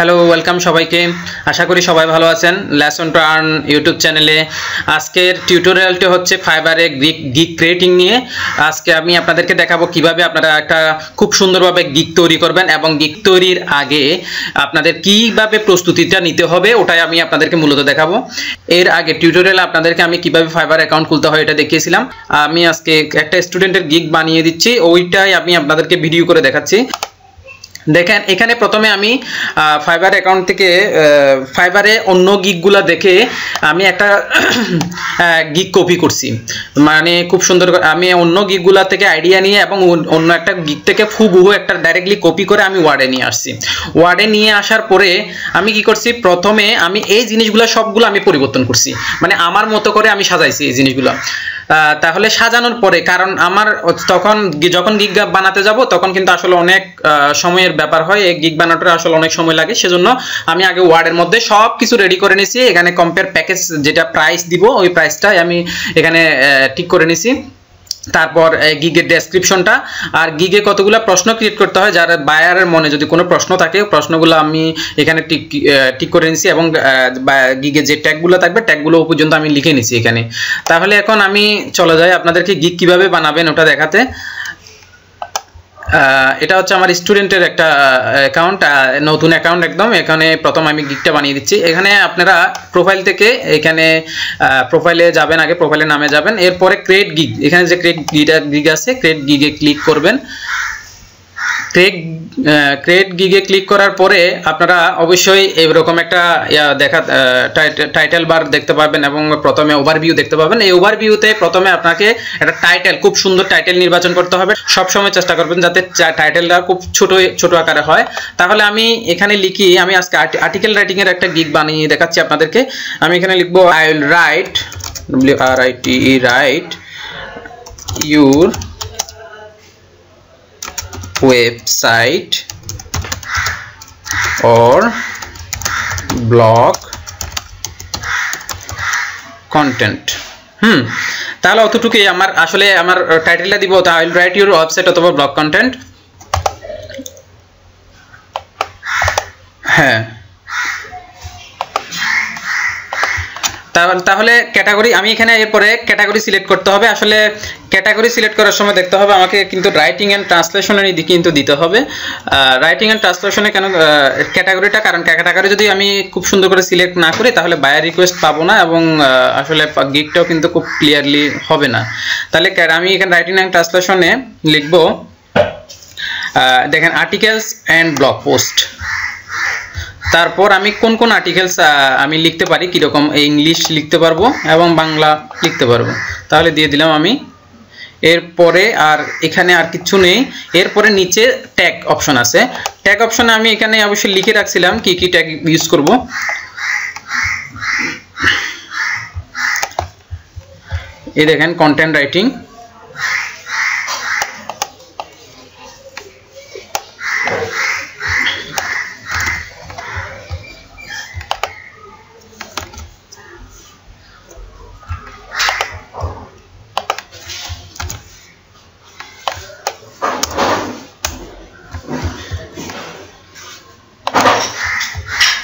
Hello welcome সবাইকে। আশা করি সবাই ভালো আছেন। লেসন টু আর্ন ইউটিউব চ্যানেলে আজকের টিউটোরিয়ালটি হচ্ছে ফাইবারে গিক গিক ক্রিয়েটিং নিয়ে। আজকে আমি আপনাদেরকে দেখাবো কীভাবে আপনারা একটা খুব সুন্দরভাবে গিক তৈরি করবেন এবং গিক তৈরির আগে আপনাদের কীভাবে প্রস্তুতিটা নিতে হবে, ওটাই আমি আপনাদেরকে মূলত দেখাবো। এর আগে টিউটোরিয়ালে আপনাদেরকে আমি কীভাবে ফাইবার অ্যাকাউন্ট খুলতে হয়, এটা দেখিয়েছিলাম। আমি আজকে একটা স্টুডেন্টের গিক বানিয়ে দিচ্ছি, ওইটাই আমি আপনাদেরকে ভিডিও করে দেখাচ্ছি। দেখেন, এখানে প্রথমে আমি ফাইবার অ্যাকাউন্ট থেকে ফাইবারে অন্য গিকগুলা দেখে আমি একটা গিক কপি করছি। মানে খুব সুন্দর আমি অন্য গিকগুলা থেকে আইডিয়া নিয়ে এবং অন্য একটা গিক থেকে খুব ফুবহু একটা ডাইরেক্টলি কপি করে আমি ওয়ার্ডে নিয়ে আসছি। ওয়ার্ডে নিয়ে আসার পরে আমি কি করছি? প্রথমে আমি এই জিনিসগুলো সবগুলো আমি পরিবর্তন করছি। মানে আমার মতো করে আমি সাজাইছি এই জিনিসগুলো। তাহলে সাজানোর পরে, কারণ আমার তখন যখন গিগ বানাতে যাব, তখন কিন্তু আসলে অনেক সময়ের ব্যাপার হয়। এই গিগ বানানোটা আসলে অনেক সময় লাগে। সেজন্য আমি আগে ওয়ার্ডের মধ্যে সব কিছু রেডি করে নিছি এখানে কম্পেয়ার প্যাকেজ যেটা প্রাইস দিব, ওই প্রাইসটাই আমি এখানে ঠিক করে নিছি তারপর গিগের ডেসক্রিপশনটা আর গিগে কতগুলো প্রশ্ন ক্রিয়েট করতে হয়, যার বায়ারের মনে যদি কোনো প্রশ্ন থাকে, প্রশ্নগুলো আমি এখানে টিক টিক করে নিছি এবং গিগে যে ট্যাগগুলো থাকবে ট্যাগগুলো পর্যন্ত আমি লিখে নিছি এখানে। তাহলে এখন আমি চলে যাই আপনাদেরকে গিগ কীভাবে বানাবেন ওটা দেখাতে। এটা হচ্ছে আমার স্টুডেন্টের একটা অ্যাকাউন্ট নতুন অ্যাকাউন্ট একদম। এখানে প্রথম আমি গিকটা বানিয়ে দিচ্ছি। এখানে আপনারা প্রোফাইল থেকে এখানে প্রোফাইলে যাবেন আগে প্রোফাইলের নামে যাবেন। এরপরে ক্রিয়েট গিগ এখানে যে ক্রিয়েট গিটা গিগ আছে ক্রিয়েট গিগে ক্লিক করবেন। ক্রিয়েট ক্রিয়েট গিগে ক্লিক করার পরে আপনারা অবশ্যই এরকম একটা দেখা টাইটেল বার দেখতে পাবেন এবং প্রথমে ওভারভিউ দেখতে পাবেন এই ওভারভিউতে প্রথমে আপনাকে একটা টাইটেল খুব সুন্দর টাইটেল নির্বাচন করতে হবে। সব সময় চেষ্টা করবেন যাতে টাইটেলটা খুব ছোট ছোট আকারে হয়। তাহলে আমি এখানে লিখি, আমি আজকে আর্টিকেল রাইটিংয়ের একটা গিগ বানিয়ে দেখাচ্ছি আপনাদেরকে। আমি এখানে লিখব I will write W R I T write your website or blog content. হুম তাহলে অতটুকুই আমার, আসলে আমার টাইটেলটা দিব, তা আইল রাইট ইউর ওয়েবসাইট অথবা ব্লগ কন্টেন্ট হ্যাঁ। তাহলে ক্যাটাগরি, আমি এখানে এরপরে ক্যাটাগরি সিলেক্ট করতে হবে। আসলে ক্যাটাগরি সিলেক্ট করার সময় দেখতে হবে, আমাকে কিন্তু রাইটিং অ্যান্ড ট্রান্সলেশনের দিকে কিন্তু দিতে হবে। রাইটিং অ্যান্ড ট্রান্সলেশনে কেন ক্যাটাগরিটা, কারণ ক্যাটাগরি যদি আমি খুব সুন্দর করে সিলেক্ট না করি, তাহলে বায়ার রিকোয়েস্ট পাবো না এবং আসলে গিকটাও কিন্তু খুব ক্লিয়ারলি হবে না। তাহলে আমি এখানে রাইটিং অ্যান্ড ট্রান্সলেশনে লিখব দেখেন আর্টিকেলস অ্যান্ড ব্লগ পোস্ট তারপর আমি কোন কোন আর্টিকেলস আমি লিখতে পারি, কীরকম ইংলিশ লিখতে পারব এবং বাংলা লিখতে পারব। তাহলে দিয়ে দিলাম আমি। এরপরে আর এখানে আর কিছু নেই। এরপরে নিচে ট্যাগ অপশন আছে। ট্যাগ অপশনে আমি এখানে অবশ্যই লিখে রাখছিলাম কি কি ট্যাগ ইউজ করব। এই দেখেন কন্টেন্ট রাইটিং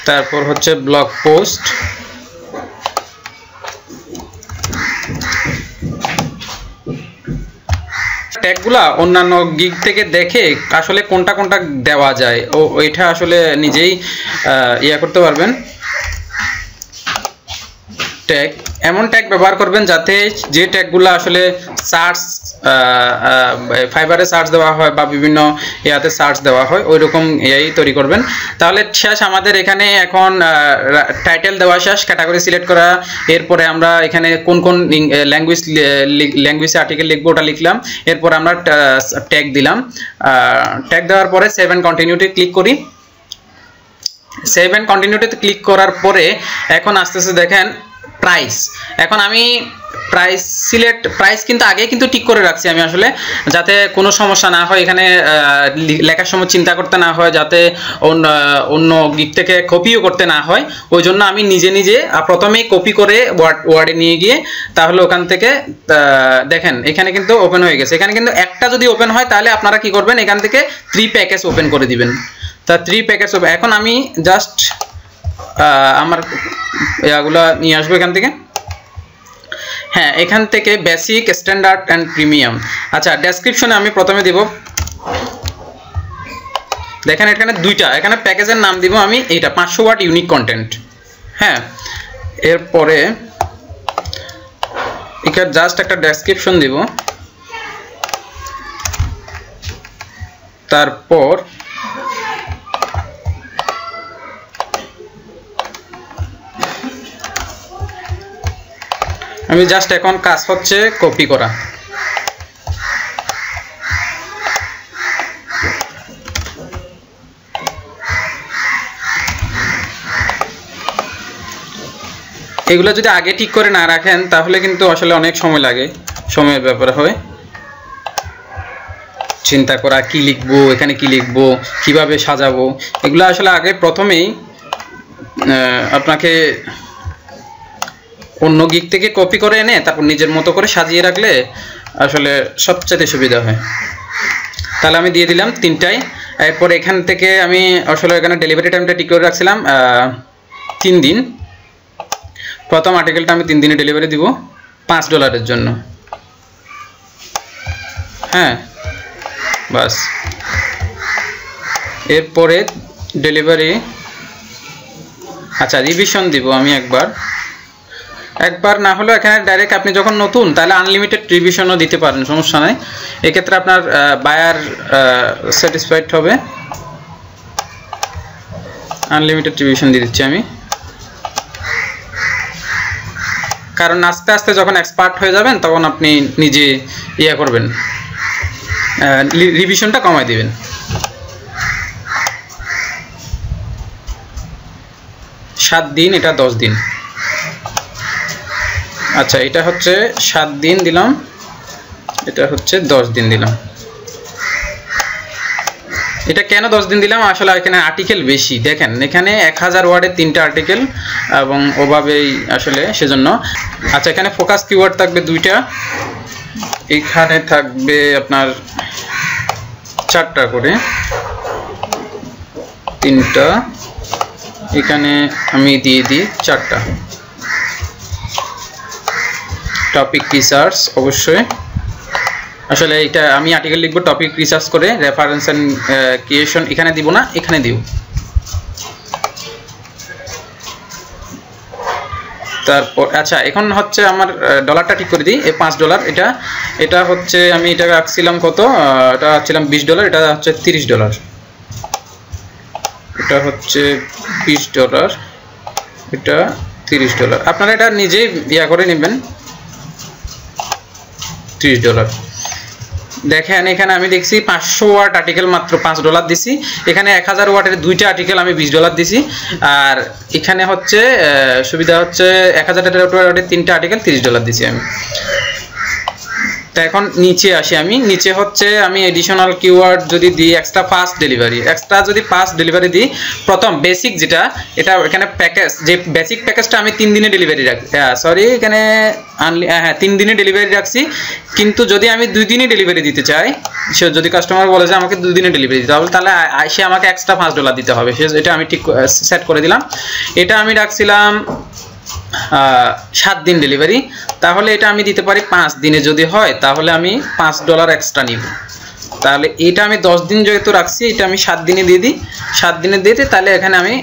তারপর হচ্ছে ব্লগ পোস্ট। ট্যাগগুলা অন্যান্য গিগ থেকে দেখে আসলে কোনটা কোনটা দেওয়া যায়, ও ওইটা আসলে নিজেই ইয়া করতে পারবেন। ট্যাগ, এমন ট্যাগ ব্যবহার করবেন যাতে যে ট্যাগগুলো আসলে সার্চ ফাইবারে সার্চ দেওয়া হয় বা বিভিন্ন ইয়াতে সার্চ দেওয়া হয় ওই রকম ইয়াই তৈরি করবেন। তাহলে শেষ আমাদের এখানে এখন টাইটেল দেওয়া শেষ ক্যাটাগরি সিলেক্ট করা। এরপরে আমরা এখানে কোন কোন ল্যাঙ্গুয়েজ ল্যাঙ্গুয়েজে আর্টিকেল লিখব ওটা লিখলাম। এরপর আমরা ট্যাগ দিলাম। ট্যাগ দেওয়ার পরে সেভ অ্যান্ড কন্টিনিউটি ক্লিক করি। সেভ অ্যান্ড কন্টিনিউটিতে ক্লিক করার পরে এখন আস্তে আস্তে দেখেন প্রাইস এখন আমি প্রাইস সিলেক্ট প্রাইস কিন্তু আগে কিন্তু ঠিক করে রাখছি আমি আসলে, যাতে কোনো সমস্যা না হয়, এখানে লেখার সময় চিন্তা করতে না হয়, যাতে অন্য গিক থেকে কপিও করতে না হয়। ওই জন্য আমি নিজে নিজে প্রথমেই কপি করে ওয়ার্ড ওয়ার্ডে নিয়ে গিয়ে, তাহলে ওখান থেকে দেখেন, এখানে কিন্তু ওপেন হয়ে গেছে। এখানে কিন্তু একটা যদি ওপেন হয়, তাহলে আপনারা কি করবেন, এখান থেকে থ্রি প্যাকেজ ওপেন করে দিবেন। তা থ্রি প্যাকেজ হবে এখন আমি জাস্ট আমার ইয়াগুলো নিয়ে আসব এখান থেকে। হ্যাঁ এখান থেকে বেসিক স্ট্যান্ডার্ড অ্যান্ড প্রিমিয়াম আচ্ছা ডেসক্রিপশনে আমি প্রথমে দিব। দেখেন, এখানে দুইটা, এখানে প্যাকেজের নাম দিব আমি এইটা, পাঁচশো ওয়াট ইউনিক কন্টেন্ট হ্যাঁ এরপরে এখানে জাস্ট একটা ডেসক্রিপশন দিব। তারপর আমি জাস্ট এখন কাজ হচ্ছে কপি করা। এগুলো যদি আগে ঠিক করে না রাখেন, তাহলে কিন্তু আসলে অনেক সময় লাগে, সময়ের ব্যাপার হয়। চিন্তা করা, কি লিখব, এখানে কি লিখব, কীভাবে সাজাবো, এগুলো আসলে আগে প্রথমেই আপনাকে অন্য গিক থেকে কপি করে এনে তারপর নিজের মতো করে সাজিয়ে রাখলে আসলে সবচেয়ে সুবিধা হয়। তাহলে আমি দিয়ে দিলাম তিনটায় এরপর এখান থেকে আমি আসলে এখানে ডেলিভারি টাইমটা ঠিক করে রাখছিলাম তিন দিন। প্রথম আর্টিকেলটা আমি তিন দিনে ডেলিভারি দিব পাঁচ ডলারের জন্য। হ্যাঁ বাস। এরপরে ডেলিভারি আচ্ছা রিভিশন দিব আমি একবার। একবার না হলেও এখানে ডাইরেক্ট আপনি যখন নতুন, তাহলে আনলিমিটেড রিভিশনও দিতে পারেন, সমস্যা নাই। এক্ষেত্রে আপনার বায়ার স্যাটিসফাইড হবে। আনলিমিটেড রিভিশন দিয়ে দিচ্ছি আমি। কারণ আস্তে আস্তে যখন এক্সপার্ট হয়ে যাবেন, তখন আপনি নিজে ইয়া করবেন। রিভিশনটা কমাই দিবেন। সাত দিন, এটা দশ দিন। আচ্ছা এটা হচ্ছে সাত দিন দিলাম। এটা হচ্ছে দশ দিন দিলাম। এটা কেন দশ দিন দিলাম? আসলে এখানে আর্টিকেল বেশি। দেখেন, এখানে এক হাজার ওয়ার্ডের তিনটা আর্টিকেল এবং ওভাবেই আসলে সেজন্য। আচ্ছা এখানে ফোকাস কিওয়ার্ড থাকবে দুইটা। এখানে থাকবে আপনার চারটা করে। তিনটা। এখানে আমি দিয়ে দিই চারটা। টপিক রিসার্চ অবশ্যই। আসলে এটা আমি আর্টিকেল লিখব টপিক রিসার্চ করে রেফারেন্স অ্যান্ড ক্রিয়েশন এখানে দিব না, এখানে দিব তারপর আচ্ছা এখন হচ্ছে আমার ডলারটা ঠিক করে দিই, এই পাঁচ ডলার এটা এটা হচ্ছে আমি এটা রাখছিলাম কত এটা রাখছিলাম বিশ ডলার এটা হচ্ছে তিরিশ ডলার এটা হচ্ছে বিশ ডলার এটা তিরিশ ডলার আপনারা এটা নিজেই ইয়া করে নেবেন। ত্রিশ ডলার দেখেন, এখানে আমি দেখছি পাঁচশো ওয়াট আর্টিকেল মাত্র পাঁচ ডলার দিছি। এখানে এক হাজার ওয়াটের দুইটা আর্টিকেল আমি বিশ ডলার দিছি। আর এখানে হচ্ছে সুবিধা হচ্ছে এক হাজার ওয়াটের তিনটা আর্টিকেল তিরিশ ডলার দিছি আমি। তা এখন নিচে আসি আমি। নিচে হচ্ছে আমি এডিশনাল কিওয়ার্ড যদি দিই এক্সট্রা ফাস্ট ডেলিভারি এক্সট্রা যদি ফাস্ট ডেলিভারি দিই, প্রথম বেসিক যেটা, এটা এখানে প্যাকেজ যে বেসিক প্যাকেজটা আমি তিন দিনে ডেলিভারি রাখছি সরি এখানে আনলি হ্যাঁ তিন দিনে ডেলিভারি রাখছি। কিন্তু যদি আমি দুই দিনে ডেলিভারি দিতে চাই, সে যদি কাস্টমার বলে যে আমাকে দুই দিনে ডেলিভারি দিতে হবে, তাহলে সে আমাকে এক্সট্রা পাঁচ ডলার দিতে হবে। সে, এটা আমি ঠিক সেট করে দিলাম। এটা আমি রাখছিলাম সাত দিন ডেলিভারি তাহলে এটা আমি দিতে পারি পাঁচ দিনে যদি হয়, তাহলে আমি পাঁচ ডলার এক্সট্রা নিব। তাহলে এটা আমি দশ দিন যেহেতু রাখছি, এটা আমি সাত দিনে দিয়ে দিই। সাত দিনে দিয়ে দিই, তাহলে এখানে আমি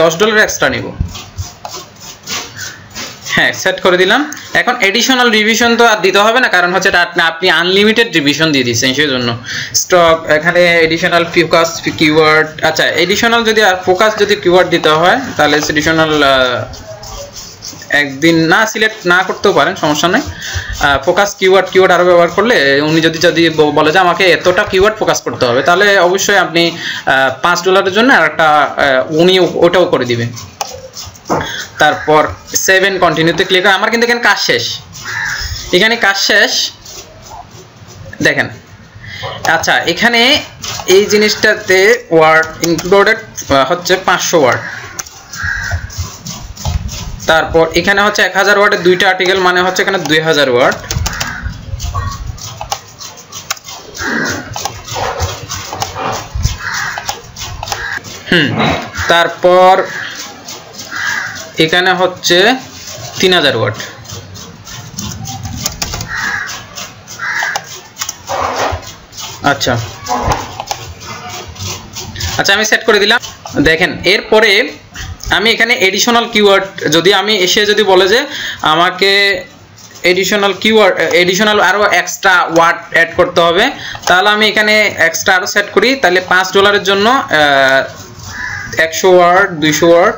দশ ডলার এক্সট্রা নিব। হ্যাঁ সেট করে দিলাম। এখন এডিশনাল রিভিশন তো আর দিতে হবে না, কারণ হচ্ছে আপনি আনলিমিটেড রিভিশন দিয়ে দিচ্ছেন, সেই জন্য। স্টক এখানে এডিশনাল ফোকাস কিওয়ার্ড আচ্ছা এডিশনাল যদি আর ফোকাস যদি কিওয়ার্ড দিতে হয়, তাহলে এডিশনাল একদিন না সিলেক্ট না করতেও পারেন, সমস্যা নেই। ফোকাস কিওয়ার্ড কিওয়ার্ড আরও ব্যবহার করলে, উনি যদি যদি বলে যে আমাকে এতটা কিওয়ার্ড ফোকাস করতে হবে, তাহলে অবশ্যই আপনি পাঁচ ডলারের জন্য আর একটা উনি ওটাও করে দিবেন। তারপর সেভেন কন্টিনিউতে ক্লিক করে আমার কিন্তু এখানে কাজ শেষ। এখানে কাজ শেষ। দেখেন। আচ্ছা এখানে এই জিনিসটাতে ওয়ার্ড ইনক্লুডেড হচ্ছে পাঁচশো ওয়ার্ড তারপর এখানে হচ্ছে এক হাজার ওয়ার্ডের দুইটা আর্টিকেল মানে হচ্ছে এখানে দুই হাজার ওয়ার্ড। হুম, তারপর এখানে হচ্ছে তিন হাজার ওয়াট আচ্ছা। আচ্ছা আমি সেট করে দিলাম। দেখেন, এরপরে আমি এখানে এডিশনাল কিওয়ার্ড যদি আমি এসে যদি বলে যে আমাকে এডিশনাল কিওয়ার্ড এডিশনাল আরও এক্সট্রা ওয়ার্ড অ্যাড করতে হবে, তাহলে আমি এখানে এক্সট্রা আরও সেট করি, তাহলে পাঁচ ডলারের জন্য একশো ওয়ার্ড দুইশো ওয়ার্ড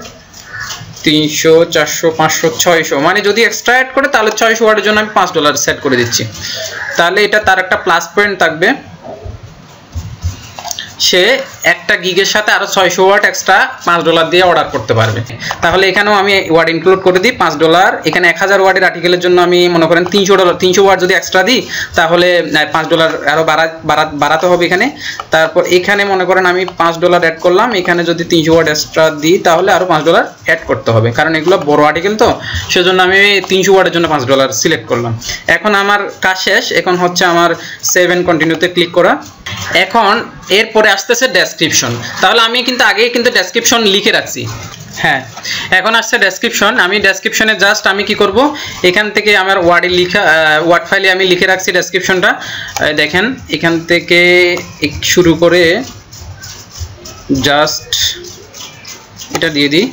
তিনশো, চারশো, পাঁচশো, ছয়শো মানে যদি এক্সট্রা অ্যাড করে, তাহলে ছয়শো ওয়ার্ডের জন্য আমি পাঁচ ডলার সেট করে দিচ্ছি। তাহলে এটা তার একটা প্লাস পয়েন্ট থাকবে। সে একটা গিগের সাথে আরও ছয়শো ওয়াট এক্সট্রা পাঁচ ডলার দিয়ে অর্ডার করতে পারবে। তাহলে এখানেও আমি ওয়ার্ড ইনক্লুড করে দিই, পাঁচ ডলার এখানে এক হাজার ওয়ার্ডের আর্টিকেলের জন্য আমি মনে করেন তিনশো ডলার তিনশো ওয়ার্ড যদি এক্সট্রা দিই, তাহলে পাঁচ ডলার আরও বাড়া বাড়াতে হবে এখানে। তারপর এখানে মনে করেন আমি পাঁচ ডলার অ্যাড করলাম, এখানে যদি তিনশো ওয়ার্ড এক্সট্রা দিই, তাহলে আরও পাঁচ ডলার অ্যাড করতে হবে। কারণ এগুলো বড় আর্টিকেল তো, সেজন্য আমি তিনশো ওয়ার্ডের জন্য পাঁচ ডলার সিলেক্ট করলাম। এখন আমার কাজ শেষ, এখন হচ্ছে আমার সেভেন কন্টিনিউতে ক্লিক করা। এখন এরপরে আসতেছে ডেসক্রিপশন তাহলে আমি কিন্তু আগে কিন্তু ডেসক্রিপশন লিখে রাখছি। হ্যাঁ এখন আসছে ডেসক্রিপশন আমি ডেসক্রিপশনে জাস্ট আমি কি করব? এখান থেকে আমার ওয়ার্ডে লিখা ওয়ার্ড ফাইলে আমি লিখে রাখছি ডেসক্রিপশনটা দেখেন, এখান থেকে শুরু করে জাস্ট এটা দিয়ে দিই।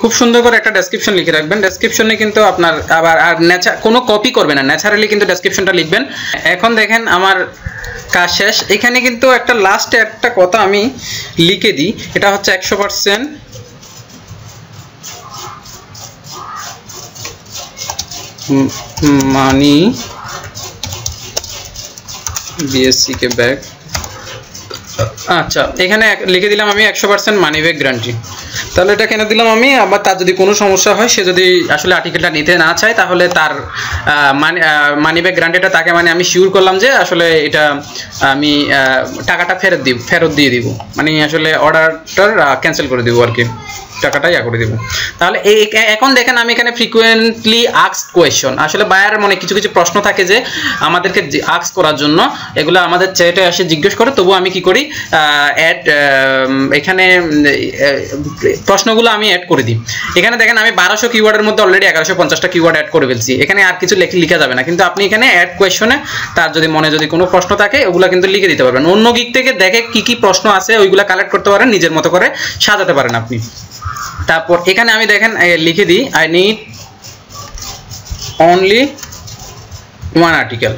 খুব সুন্দর করে একটা ডেসক্রিপশন লিখে রাখবেন। ডেসক্রিপশনে কিন্তু আপনার আবার আর ন্যাচার কোনো কপি করবেন না। ন্যাচারালি কিন্তু ডেসক্রিপশনটা লিখবেন। এখন দেখেন আমার কাজ শেষ। এখানে কিন্তু একটা লাস্টে একটা কথা আমি লিখে দিই। এটা হচ্ছে একশো পার্সেন্ট মানি বিএসসি কে ব্যাগ আচ্ছা এখানে লিখে দিলাম আমি একশো পার্সেন্ট মানি ব্যাগ গ্যারান্টি তাহলে এটা কেন দিলাম আমি? আবার তার যদি কোনো সমস্যা হয়, সে যদি আসলে আর্টিকেলটা নিতে না চায়, তাহলে তার মানি মানি ব্যাগ গ্যারান্টিটা তাকে মানে আমি শিওর করলাম যে আসলে এটা আমি টাকাটা ফেরত দিব ফেরত দিয়ে দিব। মানে আসলে অর্ডারটার ক্যান্সেল করে দিব আর কি। টাকাটা ইয়া করে দেবো। তাহলে এখন দেখেন আমি এখানে ফ্রিকুয়েন্টলি আক্সড কোয়েশন আসলে বায়ার মনে কিছু কিছু প্রশ্ন থাকে যে, আমাদেরকে আক্স করার জন্য, এগুলো আমাদের চ্যাটে এসে জিজ্ঞেস করে তবু আমি কি করি অ্যাড এখানে প্রশ্নগুলো আমি অ্যাড করে দিই। এখানে দেখেন আমি বারোশো কিওয়ার্ডের মধ্যে অলরেডি এগারোশো পঞ্চাশটা কিওয়ার্ড অ্যাড করে ফেলছি। এখানে আর কিছু লেখি লিখা যাবে না। কিন্তু আপনি এখানে অ্যাড কোয়েশনে তার যদি মনে যদি কোনো প্রশ্ন থাকে, ওগুলো কিন্তু লিখে দিতে পারবেন। অন্য গিক থেকে দেখে কি কি প্রশ্ন আছে, ওইগুলো কালেক্ট করতে পারেন, নিজের মতো করে সাজাতে পারেন আপনি। তারপর এখানে আমি দেখেন লিখে দিই I need only one article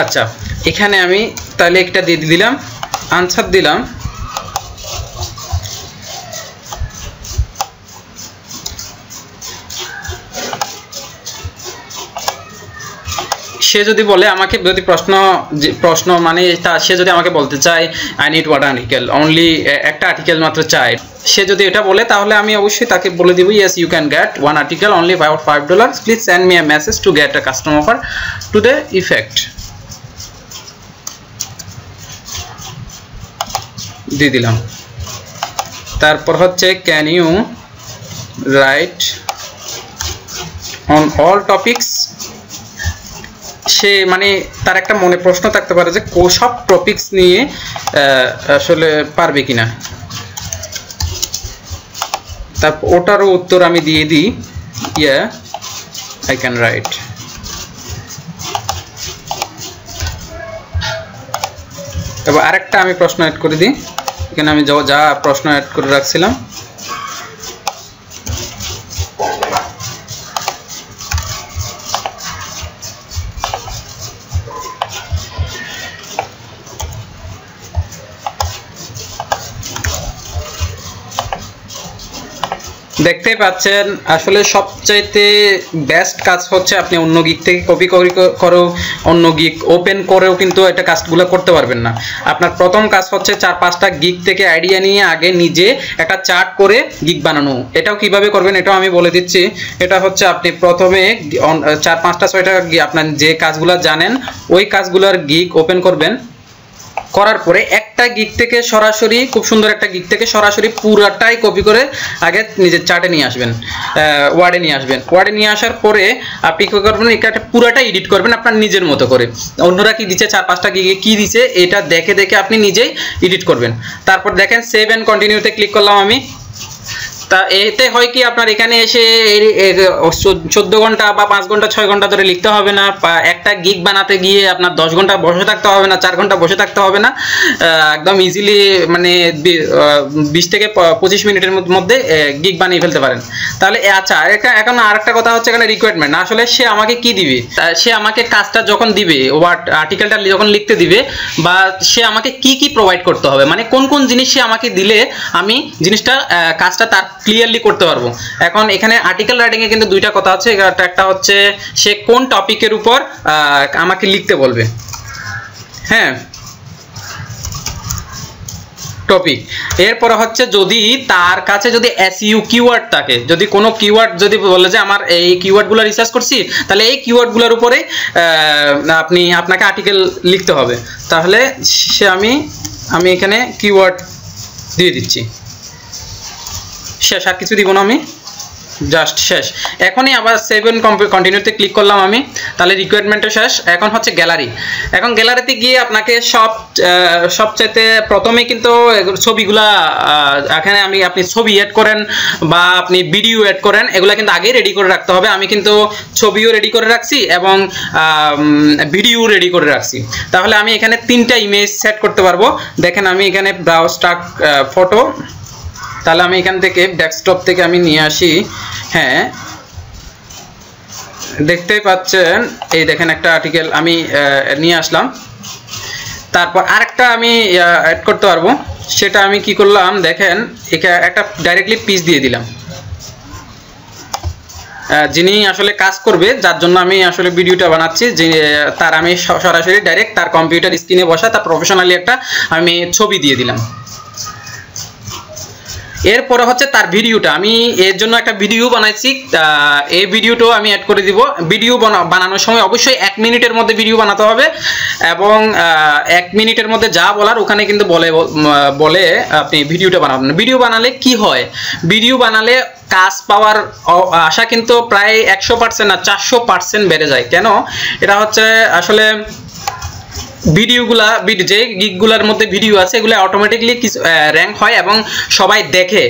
আচ্ছা এখানে আমি তাহলে একটা দিয়ে দিলাম আনসার দিলাম। সে যদি বলে আমাকে যদি প্রশ্ন প্রশ্ন মানে তা সে যদি আমাকে বলতে চায় I need what article only একটা আর্টিকেল মাত্র চাই। সে যদি এটা বলে, তাহলে আমি অবশ্যই তাকে বলে দিব yes you can get one article only five five dollar please send me a message to get a custom offer to the effect দিয়ে দিলাম। তারপর হচ্ছে can you write on all topics সে মানে তার একটা মনে প্রশ্ন থাকতে পারে যে সব টপিকস নিয়ে আসলে পারবে কিনা। তারপর ওটারও উত্তর আমি দিয়ে দিই। ইয়া আই ক্যান রাইট এবার আরেকটা আমি প্রশ্ন অ্যাড করে দিই। এখানে আমি যা প্রশ্ন অ্যাড করে রাখছিলাম। দেখতেই পাচ্ছেন, আসলে সবচাইতে বেস্ট কাজ হচ্ছে আপনি অন্য গিক থেকে কপি করো অন্য গিক ওপেন করেও কিন্তু এটা কাজগুলো করতে পারবেন না। আপনার প্রথম কাজ হচ্ছে চার পাঁচটা গিক থেকে আইডিয়া নিয়ে আগে নিজে একটা চার্ট করে গিক বানানো। এটাও কীভাবে করবেন এটাও আমি বলে দিচ্ছি। এটা হচ্ছে আপনি প্রথমে চার পাঁচটা ছয়টা আপনার যে কাজগুলো জানেন, ওই কাজগুলোর গিক ওপেন করবেন। করার পরে এক একটা গিগ থেকে সরাসরি, খুব সুন্দর একটা গিগ থেকে সরাসরি পুরাটাই কপি করে আগে নিজের চার্টে নিয়ে আসবেন ওয়ার্ডে নিয়ে আসবেন। ওয়ার্ডে নিয়ে আসার পরে আপনি কী করবেন, এটা পুরাটা এডিট করবেন আপনার নিজের মতো করে। অন্যরা কি দিচ্ছে, চার পাঁচটা গিগে কি দিচ্ছে, এটা দেখে দেখে আপনি নিজেই এডিট করবেন। তারপর দেখেন সেভ অ্যান্ড কন্টিনিউতে ক্লিক করলাম আমি। তা এতে হয় কি আপনার এখানে এসে চোদ্দ ঘণ্টা বা পাঁচ ঘণ্টা, ছয় ঘণ্টা ধরে লিখতে হবে না একটা গিগ বানাতে গিয়ে আপনার দশ ঘণ্টা বসে থাকতে হবে না, চার ঘণ্টা বসে থাকতে হবে না একদম ইজিলি মানে বিশ থেকে পঁচিশ মিনিটের মধ্যে গিগ বানিয়ে ফেলতে পারেন। তাহলে আচ্ছা এখন আরেকটা কথা হচ্ছে এখানে রিকোয়ারমেন্ট আসলে সে আমাকে কি দিবে? সে আমাকে কাজটা যখন দিবে ওয়ার্ড আর্টিকেলটা যখন লিখতে দিবে, বা সে আমাকে কি কি প্রোভাইড করতে হবে? মানে কোন কোন জিনিস সে আমাকে দিলে আমি জিনিসটা কাজটা তার ক্লিয়ারলি করতে পারব। এখন এখানে আর্টিকেল রাইটিং এ কিন্তু দুইটা কথা আছে। একটা হচ্ছে, সে কোন টপিকের উপর আমাকে লিখতে বলবে। হ্যাঁ? টপিক এরপরে হচ্ছে যদি তার কাছে যদি এসইউ কিওয়ার্ড থাকে, যদি কোনো কিওয়ার্ড যদি বলে যে, আমার এই কিওয়ার্ডগুলো রিসার্চ করছি তাহলে এই কিওয়ার্ডগুলোর উপরে আপনি, আপনাকে আর্টিকেল লিখতে হবে। তাহলে সে আমি আমি এখানে কিওয়ার্ড দিয়ে দিচ্ছি। শেষ, আর কিছু দিব না আমি। জাস্ট শেষ। এখনই আবার সেভেন কন্টিনিউতে ক্লিক করলাম আমি। তাহলে রিকোয়ারমেন্টও শেষ। এখন হচ্ছে গ্যালারি এখন গ্যালারিতে গিয়ে আপনাকে সব সবচাইতে প্রথমে কিন্তু ছবিগুলা এখানে আমি, আপনি ছবি অ্যাড করেন বা আপনি ভিডিও অ্যাড করেন, এগুলো কিন্তু আগেই রেডি করে রাখতে হবে। আমি কিন্তু ছবিও রেডি করে রাখছি এবং ভিডিও রেডি করে রাখছি। তাহলে আমি এখানে তিনটা ইমেজ সেট করতে পারব। দেখেন আমি এখানে ব্রাউজ স্টাক ফটো তাহলে আমি এখান থেকে ডেস্কটপ থেকে আমি নিয়ে আসি। হ্যাঁ। দেখতেই পাচ্ছেন, এই দেখেন একটা আর্টিকেল আমি নিয়ে আসলাম। তারপর আরেকটা আমি অ্যাড করতে পারব। সেটা আমি কি করলাম, দেখেন একটা ডাইরেক্টলি পিস দিয়ে দিলাম। যিনি আসলে কাজ করবে, যার জন্য আমি আসলে ভিডিওটা বানাচ্ছি যে তার আমি সরাসরি ডাইরেক্ট তার কম্পিউটার স্ক্রিনে বসা, তার প্রফেশনালি একটা আমি ছবি দিয়ে দিলাম। এরপরে হচ্ছে তার ভিডিওটা। আমি এর জন্য একটা ভিডিও বানাইছি এই ভিডিওটাও আমি অ্যাড করে দিব। ভিডিও বানানোর সময় অবশ্যই এক মিনিটের মধ্যে ভিডিও বানাতে হবে এবং এক মিনিটের মধ্যে যা বলার ওখানে কিন্তু বলে বলে আপনি ভিডিওটা বানাবেন। ভিডিও বানালে কি হয়? ভিডিও বানালে কাজ পাওয়ার আশা কিন্তু প্রায় একশো পার্সেন্ট না চারশো পার্সেন্ট বেড়ে যায়। কেন? এটা হচ্ছে আসলে ভিডিওগুলা যে গিকগুলোর মধ্যে ভিডিও আছে, এগুলো অটোমেটিকলি কিছু র্যাঙ্ক হয় এবং সবাই দেখে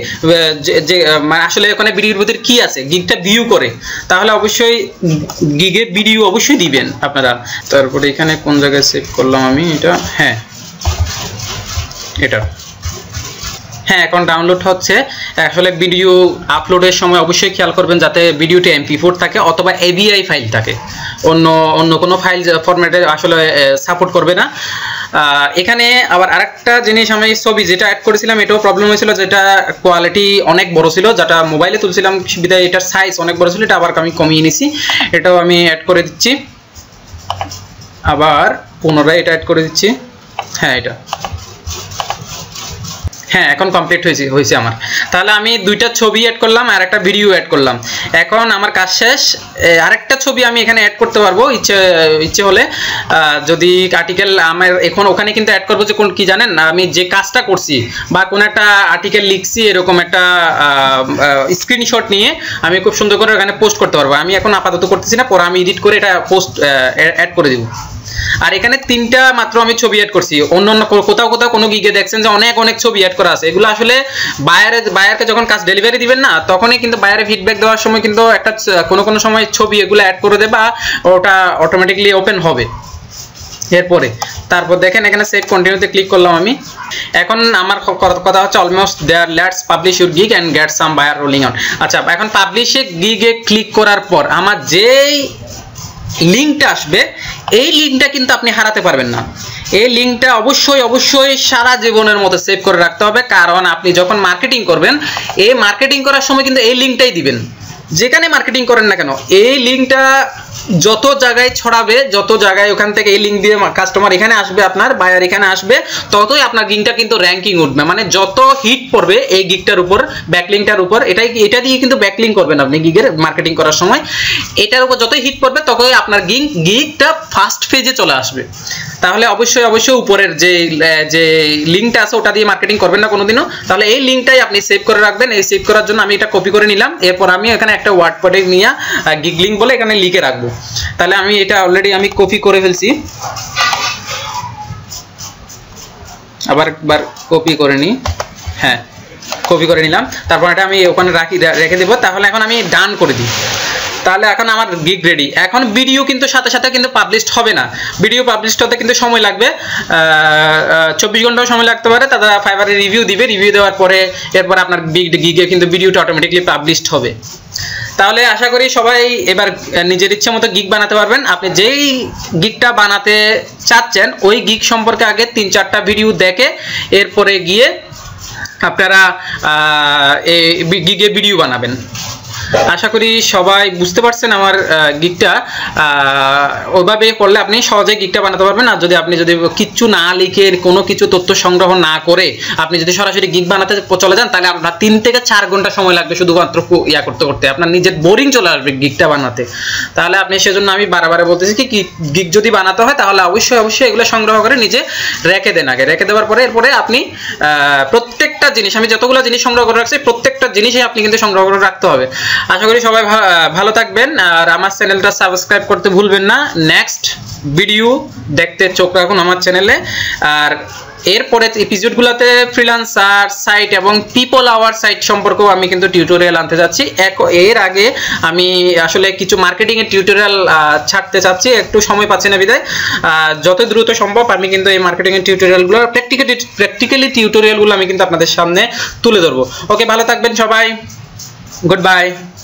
যে মানে আসলে ওখানে ভিডিওর ভিতরে কী আছে গিগটা ভিউ করে। তাহলে অবশ্যই গিগের ভিডিও অবশ্যই দিবেন আপনারা। তারপরে এখানে কোন জায়গায় সেভ করলাম আমি? এটা হ্যাঁ। এটা। হ্যাঁ এখন ডাউনলোড হচ্ছে। আসলে ভিডিও আপলোডের সময় অবশ্যই খেয়াল করবেন যাতে ভিডিওটি এমপি ফোর থাকে অথবা এবিআই ফাইল থাকে। অন্য অন্য কোনো ফাইল ফরম্যাটে আসলে সাপোর্ট করবে না। এখানে আবার আরেকটা জিনিস আমি ছবি যেটা অ্যাড করেছিলাম, এটাও প্রবলেম হয়েছিল যেটা কোয়ালিটি অনেক বড় ছিল, যেটা মোবাইলে তুলছিলাম, বিধায় এটার সাইজ অনেক বড় ছিল, এটা আবার আমি কমিয়ে নিছি। এটাও আমি অ্যাড করে দিচ্ছি। আবার পুনরায় এটা অ্যাড করে দিচ্ছি। হ্যাঁ এটা। হ্যাঁ এখন কমপ্লিট হয়েছে হয়েছে আমার। তাহলে আমি দুইটা ছবি অ্যাড করলাম আর একটা ভিডিও অ্যাড করলাম। এখন আমার কাজ শেষ। আরেকটা ছবি আমি এখানে অ্যাড করতে পারব, ইচ্ছে ইচ্ছে হলে। যদি আর্টিকেল আমার এখন ওখানে কিন্তু অ্যাড করব যে কোন কি জানেন আমি যে কাজটা করছি বা কোন একটা আর্টিকেল লিখছি এরকম একটা স্ক্রিনশট নিয়ে আমি খুব সুন্দর করে ওখানে পোস্ট করতে পারব। আমি এখন আপাতত করতেছি না, পরে আমি এডিট করে এটা পোস্ট অ্যাড করে দিব। আর এখানে তিনটা মাত্র আমি ছবি অ্যাড করছি। অন্য অন্য কোথাও কোথাও কোনো গিগে দেখছেন যে অনেক অনেক ছবি অ্যাড করা আছে। এগুলো আসলে বায়ারে বায়ারকে যখন কাজ ডেলিভারি দিবেন না, তখনই কিন্তু বায়ারে ফিডব্যাক দেওয়ার সময় কিন্তু একটা কোনো কোনো সময় ছবি এগুলো অ্যাড করে দেবা ওটা অটোমেটিকলি ওপেন হবে। এরপরে, তারপর দেখেন এখানে সেভ কন্টিনিউতে ক্লিক করলাম আমি। এখন আমার কথা হচ্ছে almost there let's publish your gig and get some buyer rolling on আচ্ছা এখন পাবলিশে গিগে ক্লিক করার পর আমার যেই লিঙ্কটা আসবে এই লিঙ্কটা কিন্তু আপনি হারাতে পারবেন না। এই লিঙ্কটা অবশ্যই অবশ্যই সারা জীবনের মতো সেভ করে রাখতে হবে। কারণ আপনি যখন মার্কেটিং করবেন, এই মার্কেটিং করার সময় কিন্তু এই লিঙ্কটাই দিবেন। যেখানে মার্কেটিং করেন না কেন, এই লিঙ্কটা যত জায়গায় ছড়াবে, যত জায়গায় ওখান থেকে এই লিঙ্ক দিয়ে কাস্টমার এখানে আসবে আপনার বায়ার এখানে আসবে, ততই আপনার গিংটা কিন্তু র্যাঙ্কিং উঠবে। মানে যত হিট পড়বে এই গিগটার উপর ব্যাকলিংটার উপর, এটাই এটা দিয়ে কিন্তু ব্যাকলিং করবেন আপনি গিগের মার্কেটিং করার সময়। এটার উপর যতই হিট পড়বে, ততই আপনার গিং গিগটা ফার্স্ট ফেজে চলে আসবে। তাহলে অবশ্যই অবশ্যই উপরের যে যে লিঙ্কটা আছে ওটা দিয়ে মার্কেটিং করবেন না কোনোদিনও। তাহলে এই লিঙ্কটাই আপনি সেভ করে রাখবেন। এই সেভ করার জন্য আমি এটা কপি করে নিলাম। এরপর আমি এখানে একটা ওয়ার্ড পটে নিয়ে গিগ লিঙ্ক বলে এখানে লিখে রাখব। তাহলে আমি এটা অলরেডি আমি কপি করে ফেলছি। আবার একবার কপি করে নিই। হ্যাঁ কপি করে নিলাম। তারপর এটা আমি ওখানে রাখি রেখে দেবো। তাহলে এখন আমি ডান করে দিই। তাহলে এখন আমার গিগ রেডি এখন ভিডিও কিন্তু সাথে সাথে কিন্তু পাবলিশড হবে না। ভিডিও পাবলিশড হতে কিন্তু সময় লাগবে। চব্বিশ ঘন্টাও সময় লাগতে পারে। তারা ফাইবারে রিভিউ দিবে। রিভিউ দেওয়ার পরে এরপর আপনার বিগ গিগে কিন্তু ভিডিওটা অটোমেটিকলি পাবলিশড হবে। তাহলে আশা করি সবাই এবার নিজের ইচ্ছে মতো গিগ বানাতে পারবেন। আপনি যেই গিগটা বানাতে চাচ্ছেন, ওই গিগ সম্পর্কে আগে তিন চারটা ভিডিও দেখে এরপরে গিয়ে আপনারা এই গিগে ভিডিও বানাবেন। আশা করি সবাই বুঝতে পারছেন আমার গিকটা ওইভাবে করলে আপনি সহজে গিকটা বানাতে পারবেন। আর যদি আপনি যদি কিচ্ছু না লিখে কোনো কিছু তথ্য সংগ্রহ না করে আপনি যদি সরাসরি গিক বানাতে চলে যান, তাহলে আপনার তিন থেকে চার ঘণ্টা সময় লাগবে শুধুমাত্র ইয়া করতে করতে। আপনার নিজের বোরিং চলে আসবে গিকটা বানাতে। তাহলে আপনি সেজন্য আমি বারবার বলতেছি কি গিক যদি বানাতে হয়, তাহলে অবশ্যই অবশ্যই এগুলো সংগ্রহ করে নিজে রেখে দেন আগে। রেখে দেওয়ার পরে এরপরে আপনি প্রত্যেকটা জিনিস, আমি যতগুলো জিনিস সংগ্রহ করে রাখছি, প্রত্যেকটা জিনিসই আপনি কিন্তু সংগ্রহ করে রাখতে হবে। আশা করি সবাই ভালো থাকবেন আর আমার চ্যানেলটা সাবস্ক্রাইব করতে ভুলবেন না। নেক্সট ভিডিও দেখতে চোখ রাখুন আমার চ্যানেলে। আর এরপরে এপিসোডগুলোতে ফ্রিলান্সার সাইট এবং পিপল আওয়ার সাইট সম্পর্কেও আমি কিন্তু টিউটোরিয়াল আনতে যাচ্ছি। এর আগে আমি আসলে কিছু মার্কেটিং এর টিউটোরিয়াল ছাড়তে চাচ্ছি। একটু সময় পাচ্ছি না বিদায়। যত দ্রুত সম্ভব আমি কিন্তু এই মার্কেটিং এর টিউটোরিয়ালগুলো প্র্যাকটিক্যালি প্র্যাকটিক্যালি টিউটোরিয়ালগুলো আমি কিন্তু আপনাদের সামনে তুলে ধরবো। ওকে ভালো থাকবেন সবাই। goodbye.